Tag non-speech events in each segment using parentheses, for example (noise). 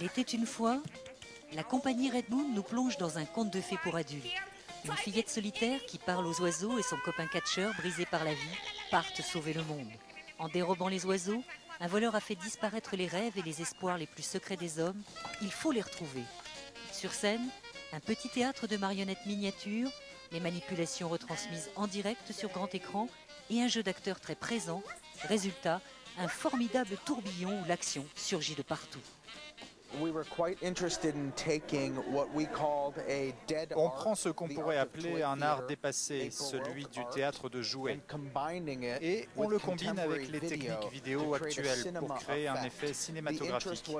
Il était une fois, la compagnie Red Moon nous plonge dans un conte de fées pour adultes. Une fillette solitaire qui parle aux oiseaux et son copain catcheur, brisé par la vie, partent sauver le monde. En dérobant les oiseaux, un voleur a fait disparaître les rêves et les espoirs les plus secrets des hommes. Il faut les retrouver. Sur scène, un petit théâtre de marionnettes miniatures, les manipulations retransmises en direct sur grand écran et un jeu d'acteurs très présent. Résultat, un formidable tourbillon où l'action surgit de partout. On prend ce qu'on pourrait appeler un art dépassé, celui du théâtre de jouets, et on le combine avec les techniques vidéo actuelles pour créer un effet cinématographique.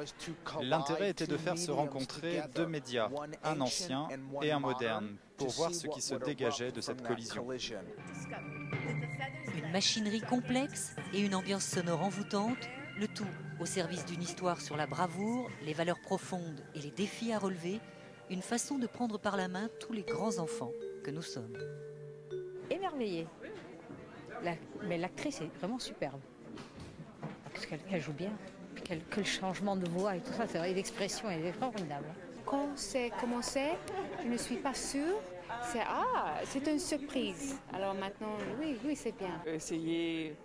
L'intérêt était de faire se rencontrer deux médias, un ancien et un moderne, pour voir ce qui se dégageait de cette collision. Une machinerie complexe et une ambiance sonore envoûtante le tout au service d'une histoire sur la bravoure, les valeurs profondes et les défis à relever, une façon de prendre par la main tous les grands enfants que nous sommes. Émerveillée. mais l'actrice est vraiment superbe. Parce qu'elle joue bien. Quel, quel, changement de voix et tout ça, d'expression, elle est formidable. Quand c'est commencé, je ne suis pas sûre. C'est ah, c'est une surprise. Alors maintenant, oui, oui, c'est bien. Essayer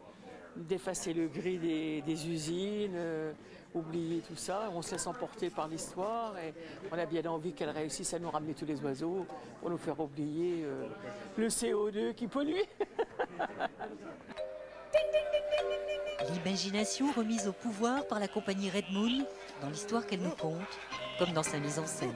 d'effacer le gris des, usines, euh, oublier tout ça. On se laisse emporter par l'histoire et on a bien envie qu'elle réussisse à nous ramener tous les oiseaux pour nous faire oublier euh, le CO2 qui pollue. (laughs) L'imagination remise au pouvoir par la compagnie Red Moon dans l'histoire qu'elle nous conte, comme dans sa mise en scène.